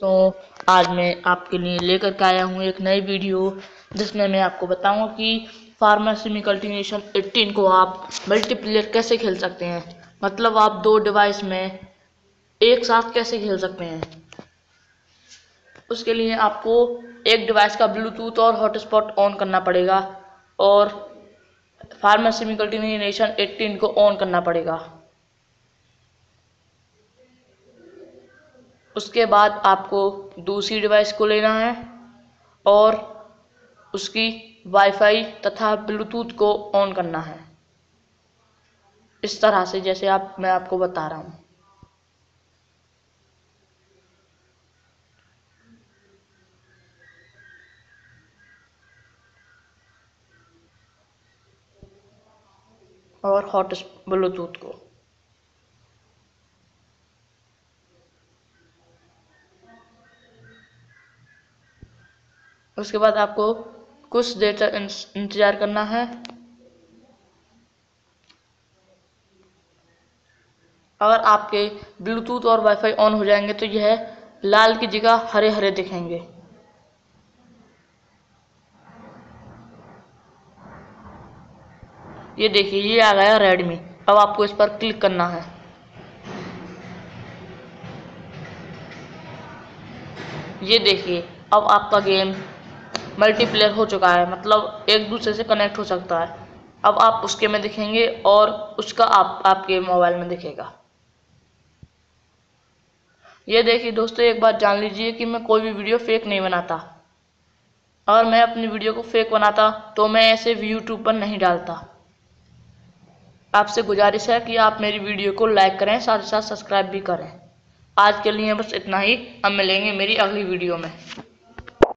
तो आज मैं आपके लिए लेकर के आया हूँ एक नई वीडियो, जिसमें मैं आपको बताऊँगा कि फार्मेसी में कल्टिनेशन 18 को आप मल्टीप्लेयर कैसे खेल सकते हैं। मतलब आप दो डिवाइस में एक साथ कैसे खेल सकते हैं। उसके लिए आपको एक डिवाइस का ब्लूटूथ और हॉटस्पॉट ऑन करना पड़ेगा और फार्मेसी में 18 को ऑन करना पड़ेगा। उसके बाद आपको दूसरी डिवाइस को लेना है और उसकी वाईफाई तथा ब्लूटूथ को ऑन करना है। इस तरह से जैसे आप, मैं आपको बता रहा हूँ। और हॉट ब्लूटूथ को। उसके बाद आपको कुछ देर तक इंतज़ार करना है। अगर आपके ब्लूटूथ और वाईफाई ऑन हो जाएँगे तो यह लाल की जगह हरे हरे दिखेंगे। ये देखिए, ये आ गया रेडमी अब आपको इस पर क्लिक करना है। ये देखिए, अब आपका गेम मल्टीप्लेयर हो चुका है मतलब एक दूसरे से कनेक्ट हो सकता है। अब आप उसके में दिखेंगे और उसका आप, आपके मोबाइल में दिखेगा। ये देखिए दोस्तों, एक बात जान लीजिए कि मैं कोई भी वीडियो फेक नहीं बनाता। अगर मैं अपनी वीडियो को फेक बनाता तो मैं ऐसे यूट्यूब पर नहीं डालता। आपसे गुजारिश है कि आप मेरी वीडियो को लाइक करें साथ ही साथ सब्सक्राइब भी करें। आज के लिए बस इतना ही। अब मिलेंगे मेरी अगली वीडियो में।